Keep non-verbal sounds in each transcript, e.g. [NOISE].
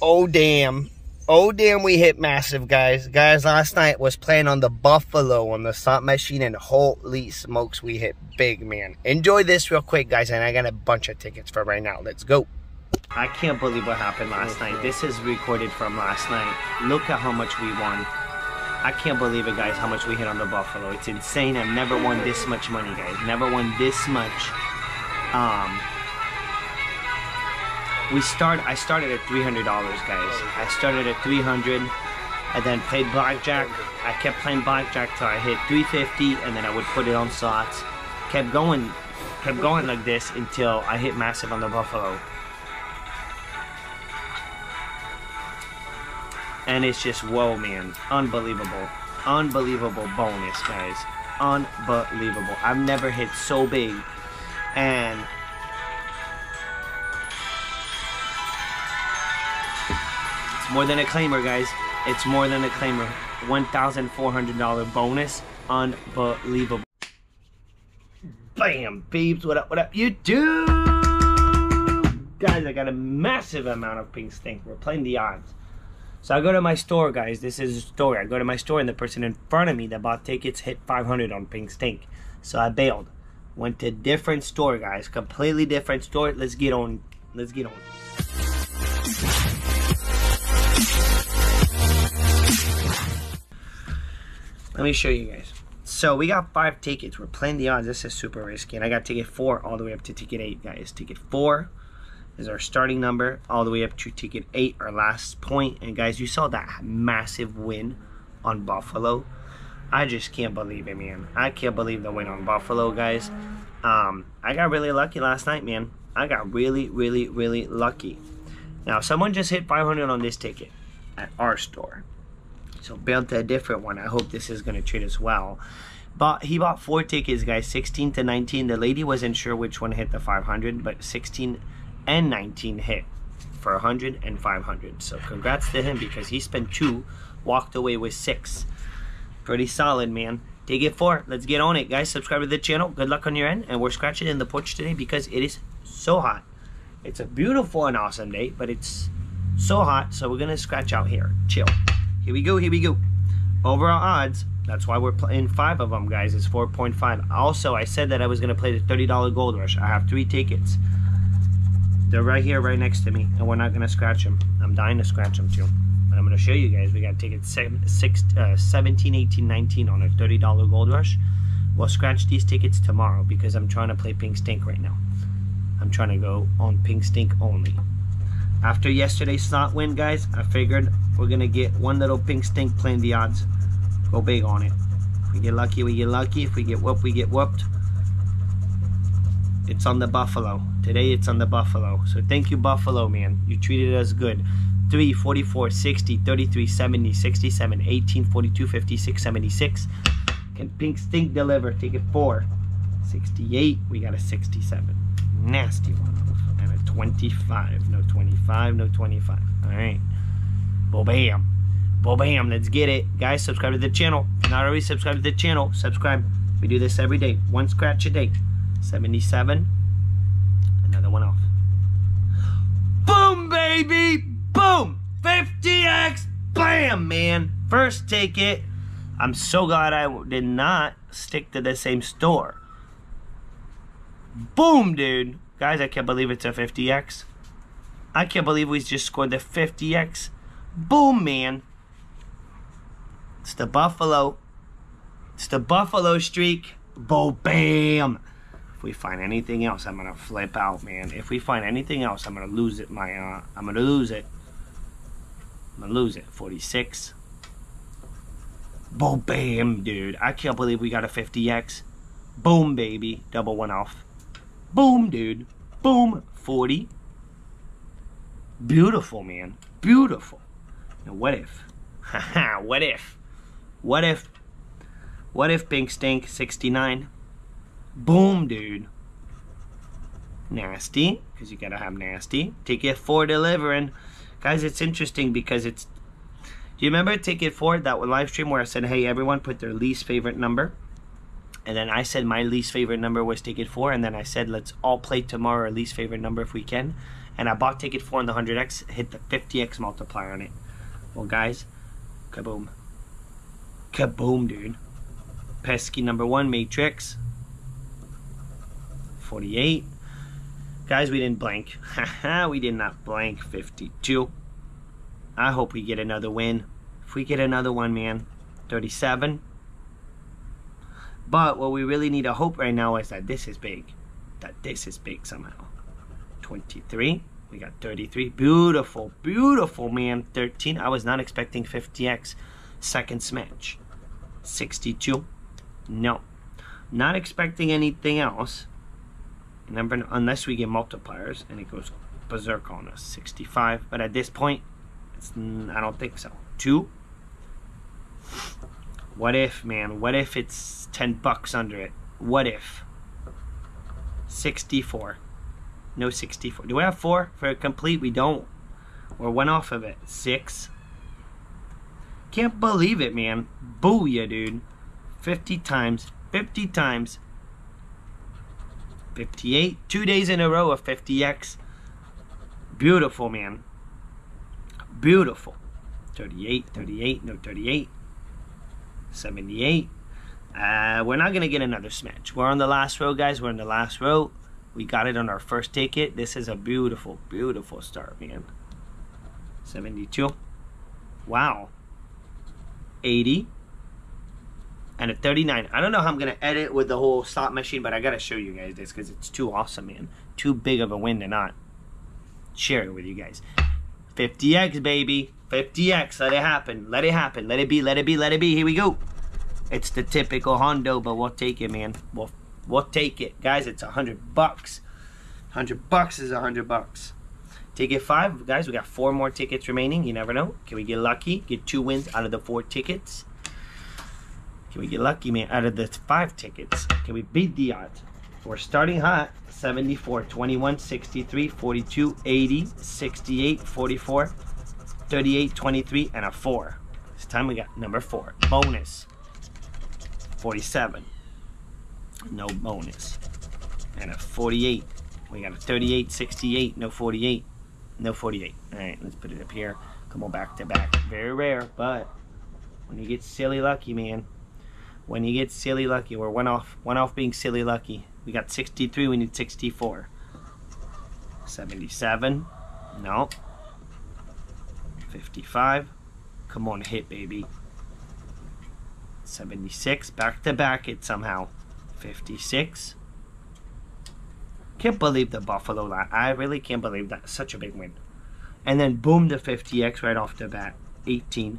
Oh, damn. Oh, damn, we hit massive, guys. Guys, last night was playing on the Buffalo on the slot machine, and holy smokes, we hit big, man. Enjoy this real quick, guys, and I got a bunch of tickets for right now. Let's go. I can't believe what happened last night. This is recorded from last night. Look at how much we won. I can't believe it, guys, how much we hit on the Buffalo. It's insane. I've never won this much money, guys. Never won this much. Um, we start I started at $300 guys. I started at 300 and then played blackjack. I kept playing blackjack till I hit 350 and then I would put it on slots. Kept going kept going like this until I hit massive on the buffalo. And it's just whoa man. Unbelievable. Unbelievable bonus guys. Unbelievable. I've never hit so big. And more than a claimer, guys. It's more than a claimer. $1,400 bonus. Unbelievable. Bam, babes. What up, what up, YouTube? Guys, I got a massive amount of pink stink. We're playing the odds. So I go to my store, guys. This is a story. I go to my store and the person in front of me that bought tickets hit 500 on pink stink. So I bailed. Went to different store, guys. Completely different store. Let's get on. Let's get on. Let me show you guys. So we got five tickets. We're playing the odds. This is super risky. And I got ticket four all the way up to ticket eight, guys. Ticket four is our starting number all the way up to ticket eight, our last point. And guys, you saw that massive win on Buffalo. I just can't believe it, man. I can't believe the win on Buffalo, guys. Um, I got really lucky last night, man. I got really, really, really lucky. Now, someone just hit 500 on this ticket at our store. So built a different one. I hope this is going to treat us well. But he bought four tickets, guys, 16 to 19. The lady wasn't sure which one hit the 500, but 16 and 19 hit for 100 and 500. So congrats to him because he spent two, walked away with six. Pretty solid, man. Ticket four. Let's get on it, guys. Subscribe to the channel. Good luck on your end. And we're scratching in the porch today because it is so hot. It's a beautiful and awesome day, but it's so hot, so we're going to scratch out here. Chill. Here we go, here we go. Overall odds, that's why we're playing five of them, guys. It's 4.5. Also, I said that I was going to play the $30 Gold Rush. I have three tickets. They're right here, right next to me, and we're not going to scratch them. I'm dying to scratch them, too. But I'm going to show you guys. We got tickets seven, six, uh, 17, 18, 19 on a $30 Gold Rush. We'll scratch these tickets tomorrow because I'm trying to play Pink Stink right now. I'm trying to go on Pink Stink only. After yesterday's slot win, guys, I figured we're going to get one little pink stink playing the odds. Go big on it. If we get lucky, we get lucky. If we get whooped, we get whooped. It's on the Buffalo. Today it's on the Buffalo. So thank you, Buffalo, man. You treated us good. 3, 44, 60, 33, 70, 67, 18, 42, 56, 76. Can Pink Stink deliver? Take it 4. 68. We got a 67. Nasty one. 25. No 25, no 25. All right. Bo bam. Bo bam. Let's get it. Guys, subscribe to the channel. If not already subscribed to the channel, subscribe. We do this every day. One scratch a day. 77. Another one off. Boom, baby. Boom. 50x. Bam, man. First ticket. I'm so glad I did not stick to the same store. Boom, dude. Guys, I can't believe it's a 50x. I can't believe we just scored the 50x. Boom, man. It's the Buffalo. It's the Buffalo streak. Bo bam. If we find anything else, I'm gonna flip out, man. If we find anything else, I'm gonna lose it. My, uh, I'm gonna lose it. I'm gonna lose it. 46. Bo bam, dude. I can't believe we got a 50x. Boom, baby. Double one off. Boom, dude. Boom, 40. Beautiful, man. Beautiful. Now, what if? Haha, [LAUGHS] what if? What if? What if Pink Stink 69? Boom, dude. Nasty, because you gotta have nasty. Ticket 4 delivering. Guys, it's interesting because it's... Do you remember Ticket 4, that live stream where I said, hey, everyone put their least favorite number? And then I said my least favorite number was ticket four. And then I said, let's all play tomorrow our least favorite number if we can. And I bought ticket four on the 100x, hit the 50x multiplier on it. Well, guys, kaboom. Kaboom, dude. Pesky number one, Matrix. 48. Guys, we didn't blank. [LAUGHS] we did not blank 52. I hope we get another win. If we get another one, man, 37. But what we really need to hope right now is that this is big. That this is big somehow. 23. We got 33. Beautiful, beautiful, man. 13. I was not expecting 50x. Second smash. 62. No. Not expecting anything else. Number, unless we get multipliers and it goes berserk on us. 65. But at this point, I don't think so. Two. What if, man? What if it's 10 bucks under it? What if? 64. No 64. Do we have four for a complete? We don't. We're one off of it. Six. Can't believe it, man. Booyah, dude. 50 times. 50 times. 58. Two days in a row of 50x. Beautiful, man. Beautiful. 38, 38, no 38. 78. Uh, we're not going to get another smash. We're on the last row, guys. We're in the last row. We got it on our first ticket. This is a beautiful, beautiful start, man. 72. Wow. 80. And a 39. I don't know how I'm going to edit with the whole slot machine, but I got to show you guys this because it's too awesome, man. Too big of a win to not share it with you guys. 50x, baby. 50x. Let it happen. Let it happen. Let it be. Let it be. Let it be. Here we go. It's the typical Hondo, but we'll take it, man. We'll, we'll take it. Guys, it's a 100 bucks. 100 bucks is a 100 bucks. Ticket five, guys, we got four more tickets remaining. You never know. Can we get lucky? Get two wins out of the four tickets? Can we get lucky, man, out of the five tickets? Can we beat the odds? We're starting hot. 74, 21, 63, 42, 80, 68, 44, 38, 23, and a 4. This time we got number 4. Bonus. 47. No bonus. And a 48. We got a 38, 68, no 48. No 48. Alright, let's put it up here. Come on, back to back. Very rare, but when you get silly lucky, man. When you get silly lucky, we're one off, one off being silly lucky. We got 63, we need 64. 77. No. 55. Come on, hit, baby. 76. Back to back it somehow. 56. Can't believe the Buffalo line. I really can't believe that. Such a big win. And then boom, the 50x right off the bat. 18.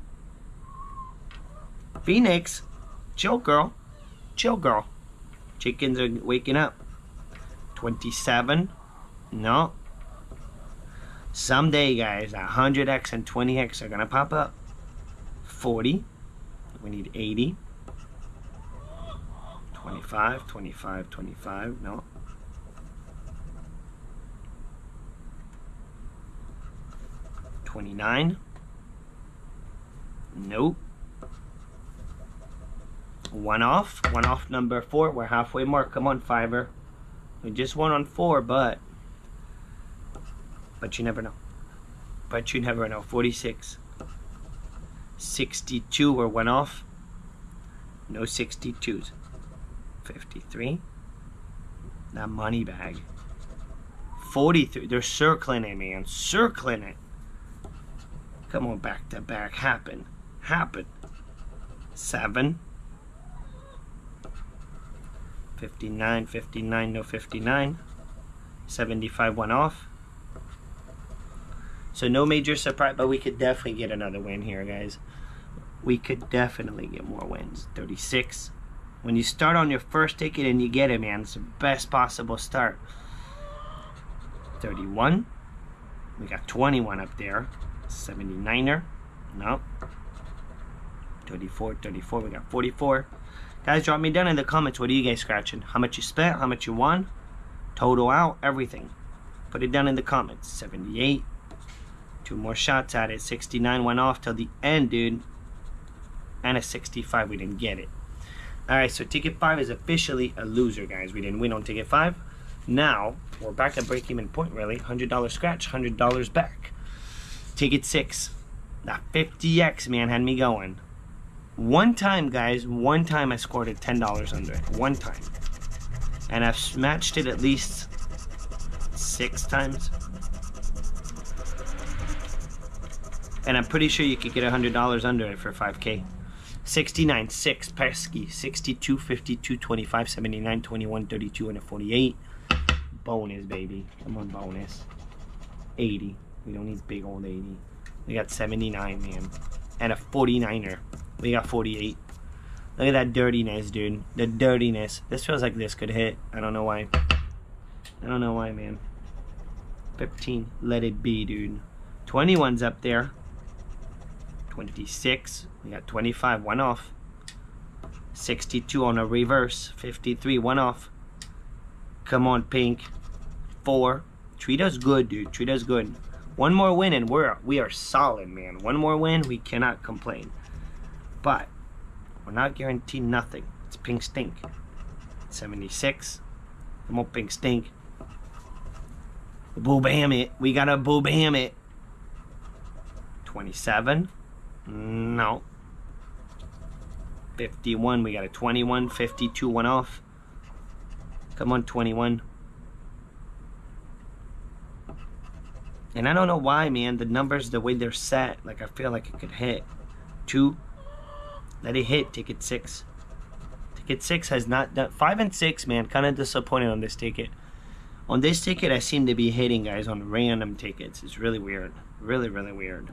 Phoenix. Chill, girl. Chill, girl. Chickens are waking up. 27. No. Someday, guys, 100x and 20x are going to pop up. 40. We need 80. 25, 25, 25. No. Twenty-nine. Nope. One off. One off number four. We're halfway mark. Come on, Fiverr. We just won on four, but... But you never know. But you never know. 46. 62 were one off. No 62s. 53. That money bag. 43. They're circling it, man. Circling it. Come on, back to back. Happen. Happen. 7. 59, 59, no 59. 75 went off. So no major surprise, but we could definitely get another win here, guys. We could definitely get more wins. 36. When you start on your first ticket and you get it, man, it's the best possible start. 31. We got 21 up there. 79er. No. 34, 34. We got 44. Guys, drop me down in the comments. What are you guys scratching? How much you spent? How much you won? Total out? Everything. Put it down in the comments. 78. Two more shots at it. 69 went off till the end, dude. And a 65. We didn't get it. Alright, so ticket 5 is officially a loser, guys. We didn't win on ticket 5. Now, we're back at break even point, really. $100 scratch, $100 back. Ticket six. That 50x, man, had me going. One time, guys, one time I scored a $10 under it. One time. And I've matched it at least six times. And I'm pretty sure you could get $100 under it for 5K. 69, 6, pesky, 62, 52, 25, 79, 21, 32, and a 48. Bonus, baby. Come on, bonus. 80. We don't need big old 80. We got 79, man. And a 49er. We got 48. Look at that dirtiness, dude. The dirtiness. This feels like this could hit. I don't know why. I don't know why, man. 15. Let it be, dude. 21's up there. 26. We got 25. One off. 62 on a reverse. 53. One off. Come on, pink. Four. Treat us good, dude. Treat us good. One more win and we're we are solid, man. One more win, we cannot complain. But we're not guaranteed nothing. It's pink stink. 76. Come on, pink stink. Boo bam it. We gotta boo bam it. 27. No. 51. We got a 21. 52. One off. Come on, 21. And I don't know why, man. The numbers, the way they're set, like I feel like it could hit. Two. Let it hit. Ticket six. Ticket six has not done. Five and six, man. Kind of disappointed on this ticket. On this ticket, I seem to be hitting guys on random tickets. It's really weird. Really, really weird.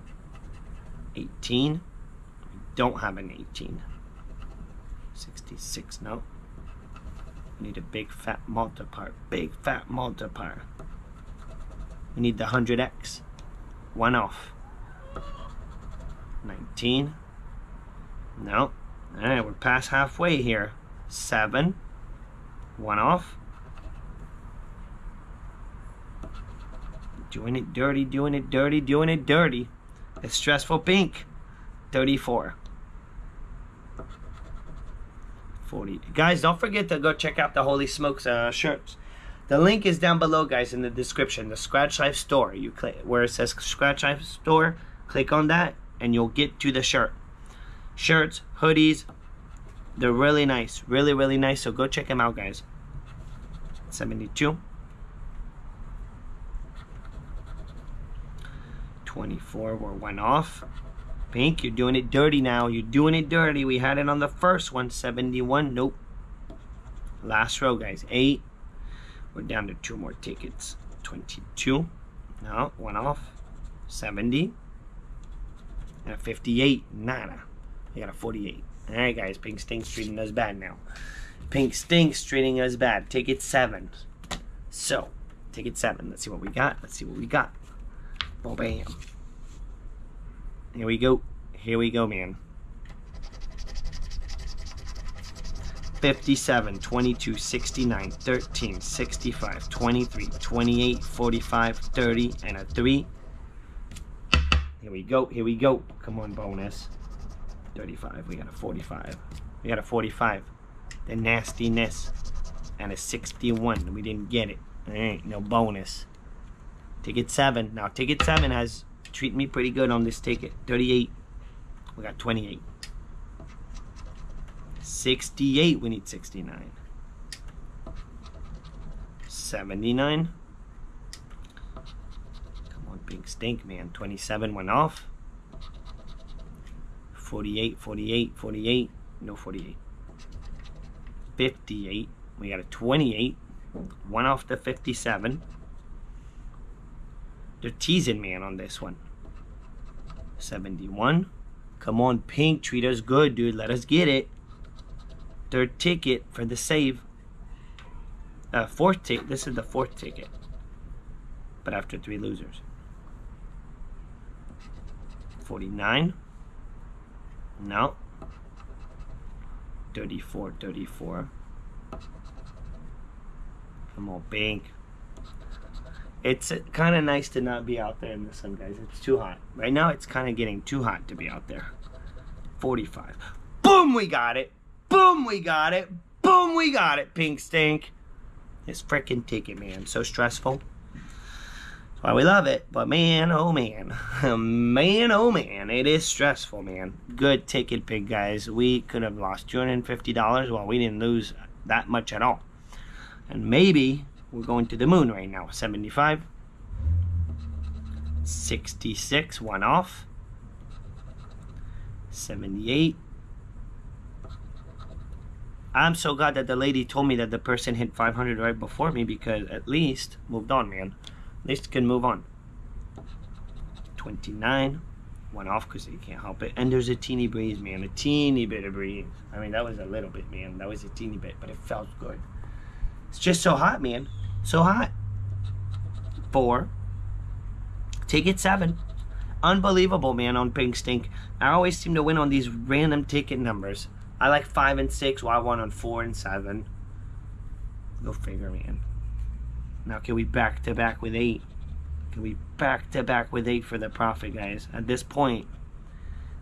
18. We don't have an 18. 66. No. We need a big fat multiplier. Big fat multiplier. We need the 100x. One off. 19. No. Alright, we're past halfway here. 7. One off. Doing it dirty, doing it dirty, doing it dirty. It's stressful pink. 34. 40. Guys, don't forget to go check out the Holy Smokes uh, shirts. The link is down below, guys, in the description. The Scratch Life store. You click where it says Scratch Life store. Click on that, and you'll get to the shirt. Shirts, hoodies, they're really nice, really, really nice. So go check them out, guys. 72. 24 were one off. Pink, you're doing it dirty now. You're doing it dirty. We had it on the first one, 71. Nope. Last row, guys. 8. We're down to two more tickets. 22. No, one off. 70. And a 58. Nada. We got a 48. Alright, guys. Pink Stinks treating us bad now. Pink Stinks treating us bad. Ticket 7. So, ticket 7. Let's see what we got. Let's see what we got. Bam. Here we go. Here we go, man. 57, 22, 69, 13, 65, 23, 28, 45, 30, and a 3. Here we go, here we go. Come on, bonus. 35, we got a 45. We got a 45. The nastiness. And a 61. We didn't get it. Alright, no bonus. Ticket 7. Now, ticket 7 has treated me pretty good on this ticket. 38. We got 28. 68, we need 69. 79. Come on, big stink, man. 27 went off. 48, 48, 48. No 48. 58. We got a 28. One off the 57. They're teasing man on this one. 71. Come on, Pink. Treat us good, dude. Let us get it. Third ticket for the save. Uh, fourth ticket. This is the fourth ticket. But after three losers. 49. No. 34, 34. Come on, Pink. It's kind of nice to not be out there in the sun, guys. It's too hot. Right now, it's kind of getting too hot to be out there. 45. Boom, we got it. Boom, we got it. Boom, we got it, Pink Stink. It's freaking ticket, man. So stressful. That's why we love it. But man, oh man. [LAUGHS] man, oh man. It is stressful, man. Good ticket pick, guys. We could have lost $250 while we didn't lose that much at all. And maybe we're going to the moon right now. 75. 66, one off. 78. I'm so glad that the lady told me that the person hit 500 right before me because at least moved on, man. At least can move on. 29. One off because you can't help it. And there's a teeny breeze, man. A teeny bit of breeze. I mean, that was a little bit, man. That was a teeny bit, but it felt good. It's just so hot, man. So hot. Four. Ticket seven. Unbelievable, man, on Pink Stink. I always seem to win on these random ticket numbers. I like five and six, while I won on four and seven. Go figure, man. Now, can we back to back with eight? Can we back to back with eight for the profit, guys? At this point,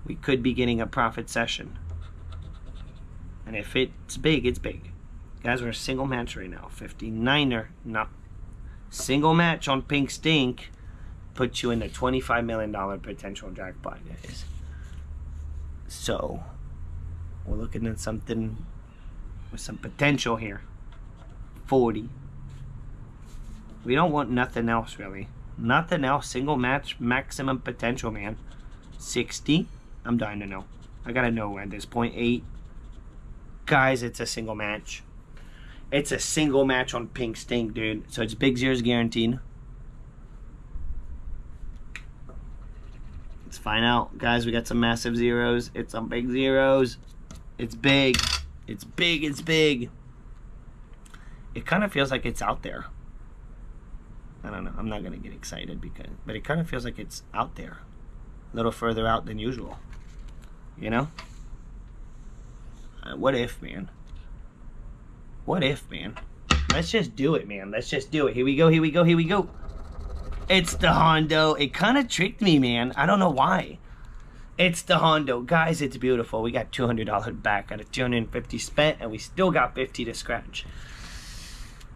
we could be getting a profit session. And if it's big, it's big. Guys, we're a single match right now. 59er, not single match on Pink Stink puts you in the $25 million potential jackpot, guys. So, we're looking at something with some potential here. 40. We don't want nothing else, really. Nothing else. Single match, maximum potential, man. 60. I'm dying to know. I gotta know at this point. 8. Guys, it's a single match. It's a single match on Pink Stink, dude. So it's big zeros guaranteed. Let's find out. Guys, we got some massive zeros. It's some big zeros. It's big. It's big. It's big. It kind of feels like it's out there. I don't know. I'm not going to get excited because, but it kind of feels like it's out there. A little further out than usual. You know? Uh, what if, man? What if, man? Let's just do it, man. Let's just do it. Here we go. Here we go. Here we go. It's the Hondo. It kind of tricked me, man. I don't know why. It's the Hondo. Guys, it's beautiful. We got $200 back out of 250 spent, and we still got 50 to scratch.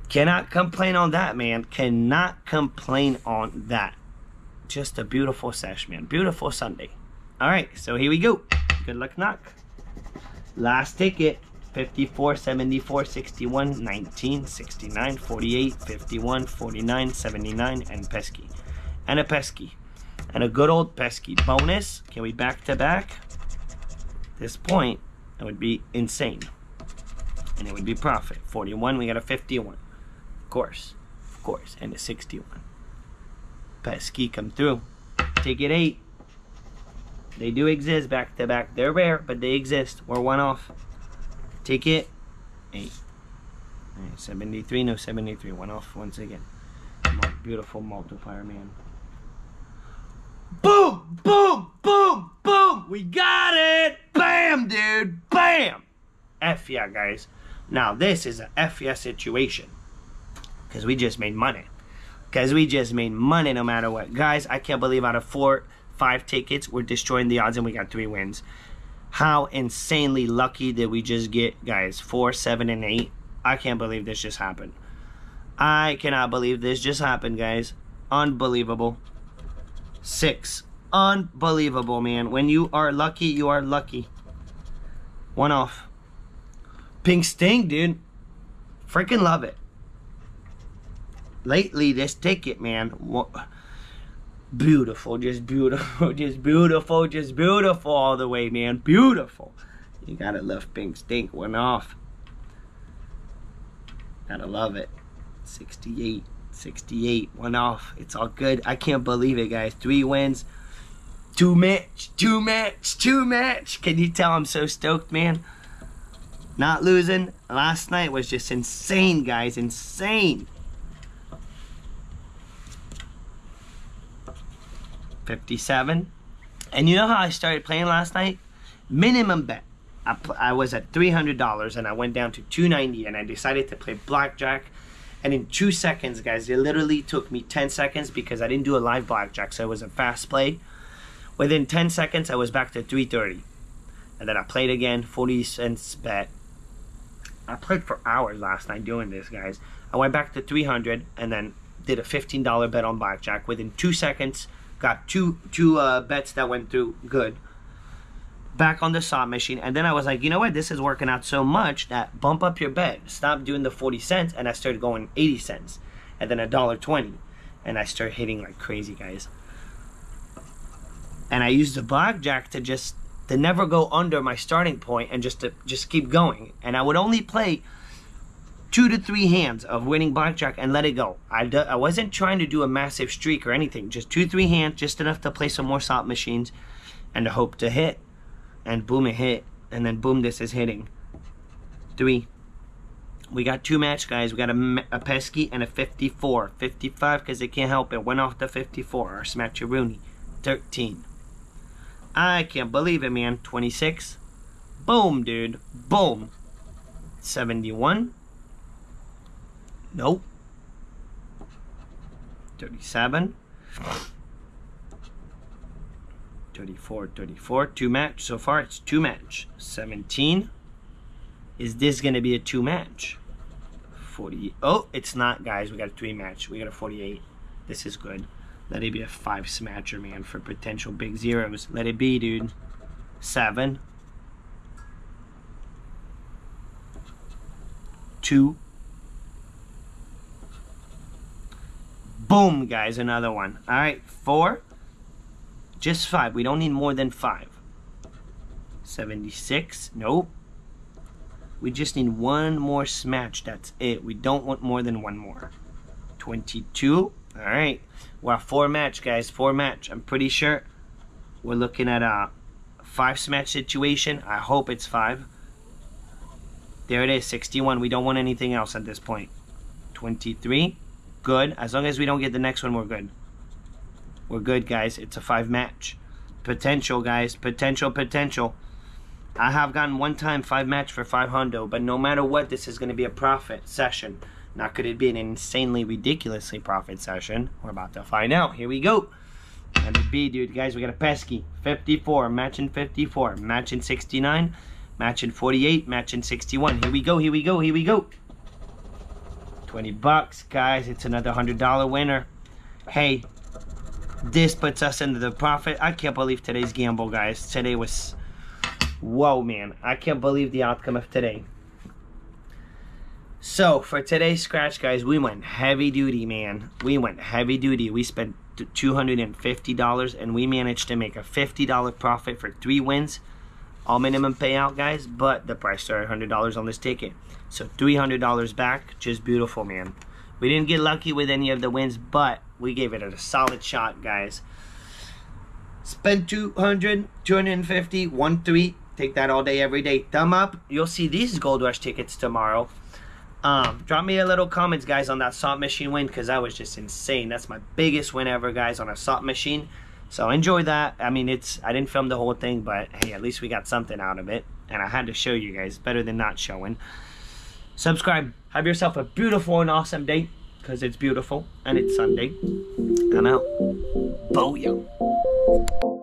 Cannot complain on that, man. Cannot complain on that. Just a beautiful sesh, man. Beautiful Sunday. All right, so here we go. Good luck, knock. Last ticket. 54, 74, 61, 19, 69, 48, 51, 49, 79, and pesky. And a pesky. And a good old pesky. Bonus. Can we back to back? This point, it would be insane. And it would be profit. 41, we got a 51. Of course. Of course. And a 61. Pesky come through. Ticket 8. They do exist back to back. They're rare, but they exist. We're one off. Ticket 8. 73, no 73. One off once again. Beautiful multiplier, man. Boom! Boom! Boom! Boom! We got it! Bam, dude! Bam! F yeah, guys. Now, this is a F yeah situation. Because we just made money. Because we just made money no matter what. Guys, I can't believe out of four, five tickets, we're destroying the odds and we got three wins. How insanely lucky did we just get, guys? Four, seven, and eight. I can't believe this just happened. I cannot believe this just happened, guys. Unbelievable. Six. Unbelievable, man. When you are lucky, you are lucky. One off. Pink Stink, dude. Freaking love it. Lately, this ticket, man. Beautiful, just beautiful, [LAUGHS] just beautiful, just beautiful all the way, man. Beautiful. You gotta love Pink Stink. One off. Gotta love it. 68. 68, one off. It's all good. I can't believe it, guys. Three wins, two match, two match, two match. Can you tell I'm so stoked, man? Not losing last night was just insane, guys. Insane. 57. And you know how I started playing last night? Minimum bet. I, I was at $300 and I went down to 290 and I decided to play blackjack and in two seconds, guys, it literally took me 10 seconds because I didn't do a live blackjack, so it was a fast play. Within 10 seconds, I was back to 330. And then I played again, 40 cents bet. I played for hours last night doing this, guys. I went back to 300 and then did a $15 bet on blackjack. Within two seconds, got two two uh, bets that went through good. Back on the slot machine, and then I was like, you know what? This is working out so much that bump up your bet. Stop doing the 40 cents, and I started going 80 cents, and then a dollar 20, and I started hitting like crazy, guys. And I used the blackjack to just to never go under my starting point and just to just keep going. And I would only play two to three hands of winning blackjack and let it go. I, I wasn't trying to do a massive streak or anything. Just two, three hands, just enough to play some more slot machines and to hope to hit. And boom, it hit. And then boom, this is hitting. Three. We got two match, guys. We got a, a pesky and a 54. 55, because they can't help it. Went off the 54. Our Smatcheroony. 13. I can't believe it, man. 26. Boom, dude. Boom. 71. Nope. 37. 34, 34. Two match. So far, it's two match. 17. Is this going to be a two match? 40. Oh, it's not, guys. We got a three match. We got a 48. This is good. Let it be a five smatcher, man, for potential big zeros. Let it be, dude. Seven. Two. Boom, guys, another one. All right, four. Just five. We don't need more than five. 76. Nope. We just need one more smash. That's it. We don't want more than one more. 22. All right. We're four match, guys. Four match. I'm pretty sure we're looking at a five smash situation. I hope it's five. There it is. 61. We don't want anything else at this point. 23 good. As long as we don't get the next one, we're good. We're good, guys. It's a five match. Potential, guys. Potential, potential. I have gotten one time five match for 500, but no matter what, this is going to be a profit session. Not could it be an insanely, ridiculously profit session? We're about to find out. Here we go. And the B, dude, guys, we got a pesky. 54, matching 54, matching 69, matching 48, matching 61. Here we go, here we go, here we go. 20 bucks, guys. It's another $100 winner. Hey, this puts us into the profit. I can't believe today's gamble, guys. Today was... Whoa, man. I can't believe the outcome of today. So, for today's scratch, guys, we went heavy duty, man. We went heavy duty. We spent $250, and we managed to make a $50 profit for three wins. All minimum payout, guys, but the price started $100 on this ticket. So $300 back, just beautiful, man. We didn't get lucky with any of the wins, but we gave it a solid shot, guys. Spend 200, 250, 1 3. Take that all day, every day. Thumb up. You'll see these Gold Rush tickets tomorrow. Um, drop me a little comments, guys, on that slot machine win, because that was just insane. That's my biggest win ever, guys, on a slot machine. So enjoy that. I mean, it's I didn't film the whole thing, but hey, at least we got something out of it. And I had to show you guys. Better than not showing subscribe. Have yourself a beautiful and awesome day because it's beautiful and it's Sunday. I'm out. Booyah.